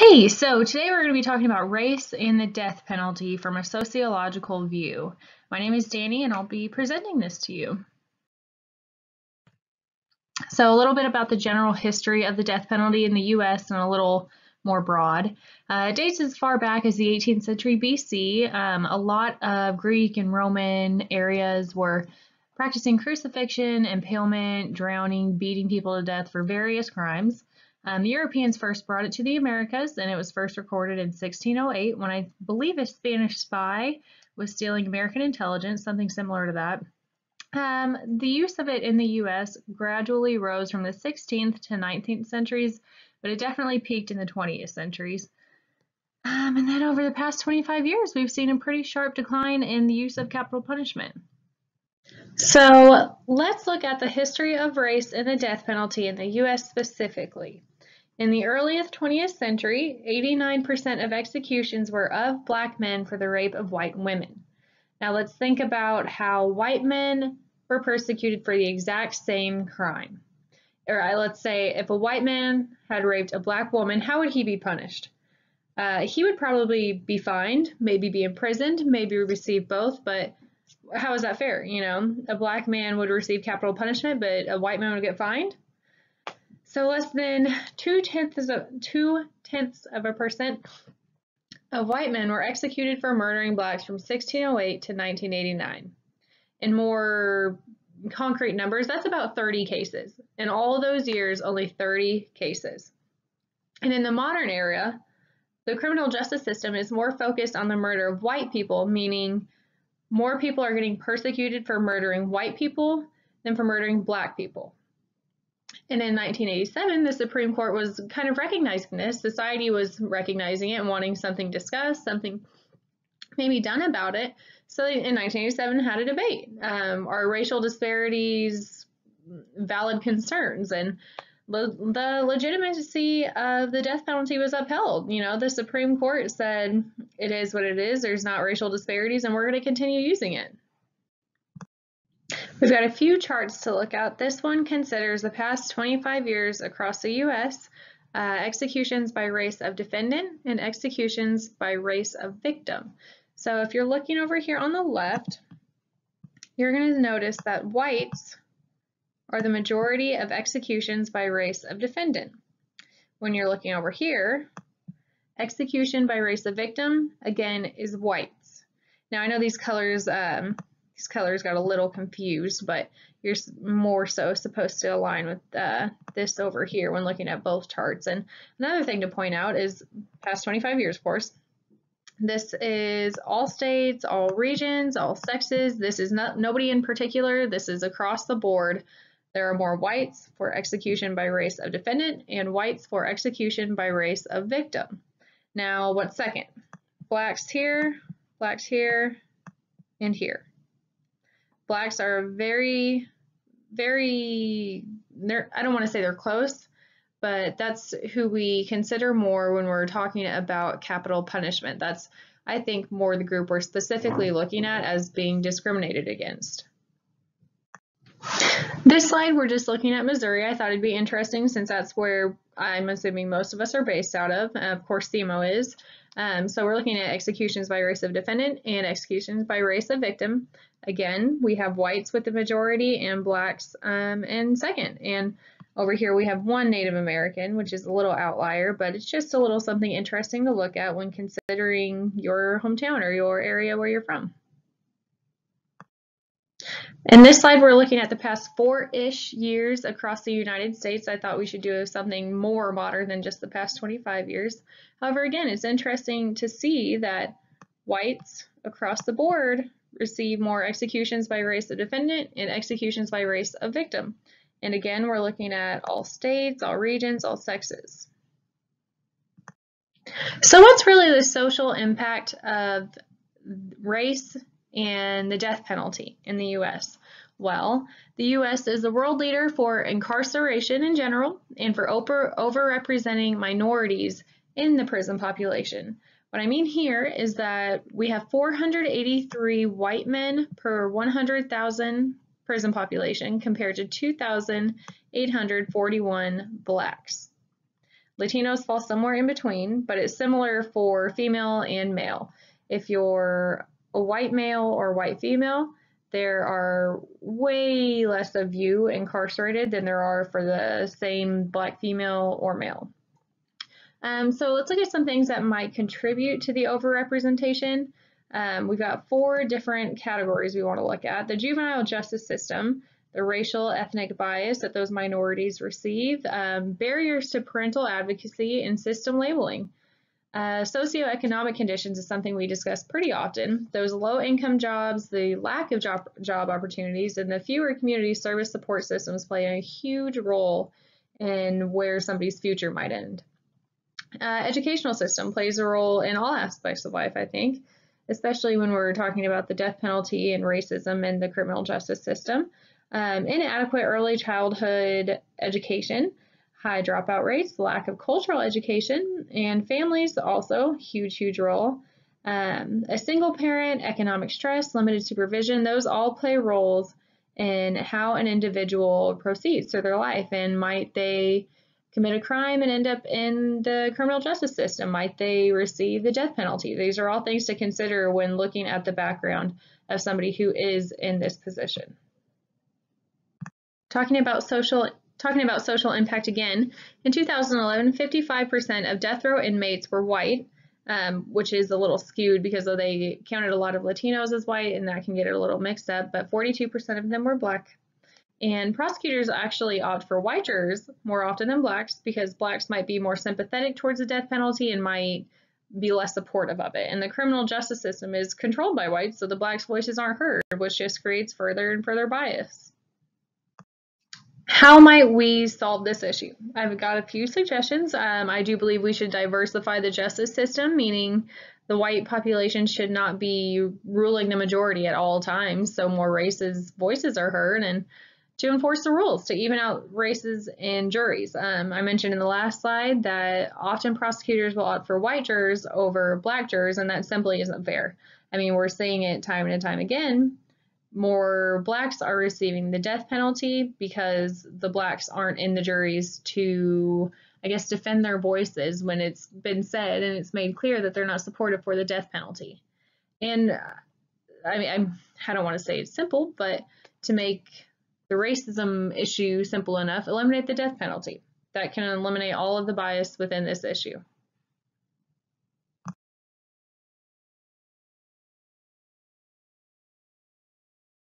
Hey, so today we're going to be talking about race and the death penalty from a sociological view. My name is Dani and I'll be presenting this to you. So a little bit about the general history of the death penalty in the US and a little more broad. Uh, dates as far back as the 18th century BC. Um, a lot of Greek and Roman areas were practicing crucifixion, impalement, drowning, beating people to death for various crimes. Um, the Europeans first brought it to the Americas, and it was first recorded in 1608 when I believe a Spanish spy was stealing American intelligence, something similar to that. Um, the use of it in the U.S. gradually rose from the 16th to 19th centuries, but it definitely peaked in the 20th centuries. Um, and then over the past 25 years, we've seen a pretty sharp decline in the use of capital punishment. So let's look at the history of race and the death penalty in the U.S. specifically. In the earliest 20th century, 89% of executions were of black men for the rape of white women. Now let's think about how white men were persecuted for the exact same crime. Or let's say if a white man had raped a black woman, how would he be punished? Uh, he would probably be fined, maybe be imprisoned, maybe receive both, but how is that fair? You know, a black man would receive capital punishment, but a white man would get fined? So less than two tenths of two tenths of a percent of white men were executed for murdering blacks from 1608 to 1989. In more concrete numbers, that's about 30 cases. In all those years, only 30 cases. And in the modern era, the criminal justice system is more focused on the murder of white people, meaning more people are getting persecuted for murdering white people than for murdering black people. And in 1987, the Supreme Court was kind of recognizing this. Society was recognizing it and wanting something discussed, something maybe done about it. So in 1987, had a debate. Um, are racial disparities valid concerns? And le the legitimacy of the death penalty was upheld. You know, the Supreme Court said it is what it is. There's not racial disparities, and we're going to continue using it. We've got a few charts to look at. This one considers the past 25 years across the U.S. Uh, executions by race of defendant and executions by race of victim. So if you're looking over here on the left, you're going to notice that whites are the majority of executions by race of defendant. When you're looking over here, execution by race of victim, again, is whites. Now I know these colors um, these colors got a little confused, but you're more so supposed to align with uh, this over here when looking at both charts. And another thing to point out is past 25 years, of course, this is all states, all regions, all sexes. This is not nobody in particular. This is across the board. There are more whites for execution by race of defendant and whites for execution by race of victim. Now, what's second? Blacks here, blacks here, and here blacks are very, very, I don't want to say they're close, but that's who we consider more when we're talking about capital punishment. That's, I think, more the group we're specifically looking at as being discriminated against. This slide, we're just looking at Missouri. I thought it'd be interesting since that's where I'm assuming most of us are based out of. of course, SEMO is. Um, so we're looking at executions by race of defendant and executions by race of victim. Again, we have whites with the majority and blacks um, in second. And over here we have one Native American, which is a little outlier, but it's just a little something interesting to look at when considering your hometown or your area where you're from. In this slide, we're looking at the past four-ish years across the United States. I thought we should do something more modern than just the past 25 years. However, again, it's interesting to see that whites across the board receive more executions by race of defendant and executions by race of victim. And again, we're looking at all states, all regions, all sexes. So what's really the social impact of race and the death penalty in the U.S.? Well, the U.S. is the world leader for incarceration in general and for over overrepresenting minorities in the prison population. What I mean here is that we have 483 white men per 100,000 prison population compared to 2,841 blacks. Latinos fall somewhere in between, but it's similar for female and male. If you're a white male or white female, there are way less of you incarcerated than there are for the same black female or male. Um, so let's look at some things that might contribute to the overrepresentation. Um, we've got four different categories we want to look at. The juvenile justice system, the racial ethnic bias that those minorities receive, um, barriers to parental advocacy, and system labeling. Uh, socioeconomic conditions is something we discuss pretty often. Those low income jobs, the lack of job, job opportunities, and the fewer community service support systems play a huge role in where somebody's future might end. Uh, educational system plays a role in all aspects of life, I think, especially when we're talking about the death penalty and racism in the criminal justice system. Um, inadequate early childhood education high dropout rates, lack of cultural education, and families also, huge, huge role. Um, a single parent, economic stress, limited supervision, those all play roles in how an individual proceeds through their life. And might they commit a crime and end up in the criminal justice system? Might they receive the death penalty? These are all things to consider when looking at the background of somebody who is in this position. Talking about social Talking about social impact again, in 2011, 55% of death row inmates were white, um, which is a little skewed because they counted a lot of Latinos as white, and that can get it a little mixed up, but 42% of them were black. And prosecutors actually opt for white jurors more often than blacks because blacks might be more sympathetic towards the death penalty and might be less supportive of it. And the criminal justice system is controlled by whites, so the blacks' voices aren't heard, which just creates further and further bias. How might we solve this issue? I've got a few suggestions. Um, I do believe we should diversify the justice system, meaning the white population should not be ruling the majority at all times, so more races' voices are heard, and to enforce the rules to even out races in juries. Um, I mentioned in the last slide that often prosecutors will opt for white jurors over black jurors, and that simply isn't fair. I mean, we're seeing it time and time again more blacks are receiving the death penalty because the blacks aren't in the juries to, I guess, defend their voices when it's been said and it's made clear that they're not supportive for the death penalty. And uh, I mean, I'm, I don't want to say it's simple, but to make the racism issue simple enough, eliminate the death penalty. That can eliminate all of the bias within this issue.